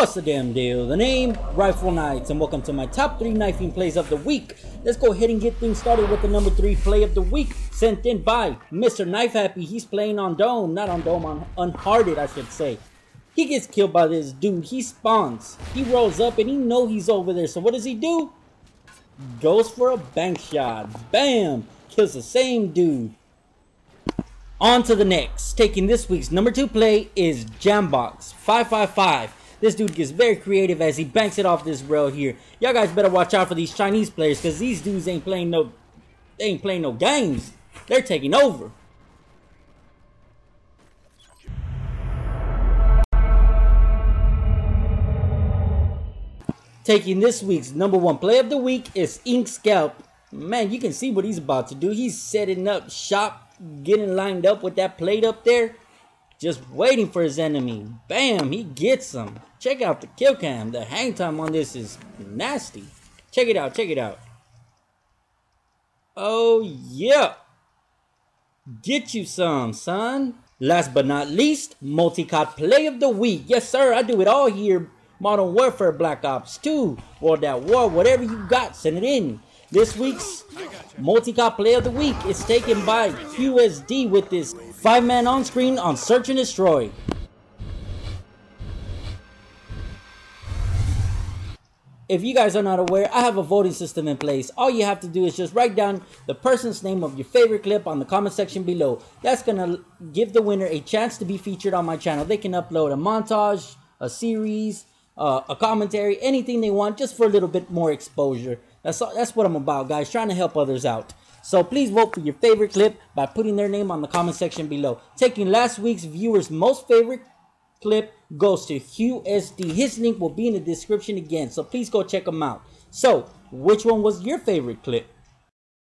What's the damn deal? The name, RifleKnights, and welcome to my top 3 knifing plays of the week. Let's go ahead and get things started with the number 3 play of the week, sent in by Mr. Knife Happy. He's playing on Dome, not on Dome, on Unearthed, I should say. He gets killed by this dude. He spawns. He rolls up and he know he's over there. So what does he do? Goes for a bank shot. Bam! Kills the same dude. On to the next. Taking this week's number 2 play is Jambox 555. This dude gets very creative as he banks it off this rail here. Y'all guys better watch out for these Chinese players because these dudes ain't playing no they ain't playing no games. They're taking over. Taking this week's number one play of the week is Ink Scalp. Man, you can see what he's about to do. He's setting up shop, getting lined up with that plate up there. Just waiting for his enemy. Bam, he gets him. Check out the kill cam. The hang time on this is nasty. Check it out, check it out. Oh, yeah. Get you some, son. Last but not least, multi-cod play of the week. Yes, sir, I do it all here. Modern Warfare Black Ops 2, World at War, whatever you got, send it in. This week's multi-cod play of the week is taken by QSD with this five-man on-screen on Search and Destroy. If you guys are not aware, I have a voting system in place. All you have to do is just write down the person's name of your favorite clip on the comment section below. That's gonna give the winner a chance to be featured on my channel. They can upload a montage, a series, uh, a commentary, anything they want, just for a little bit more exposure. That's that's what I'm about, guys. Trying to help others out. So please vote for your favorite clip by putting their name on the comment section below. Taking last week's viewers' most favorite clip goes to QSD. His link will be in the description again, so please go check him out. So, which one was your favorite clip?